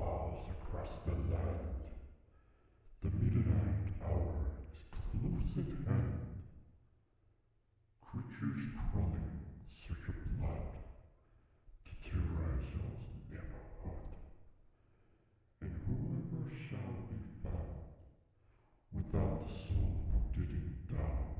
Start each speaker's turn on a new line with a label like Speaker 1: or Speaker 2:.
Speaker 1: falls across the land. The midnight hour is close at hand. Creatures crawling, search of blood, to terrorize y'all's neighborhood. And whoever shall be found without the soul from getting down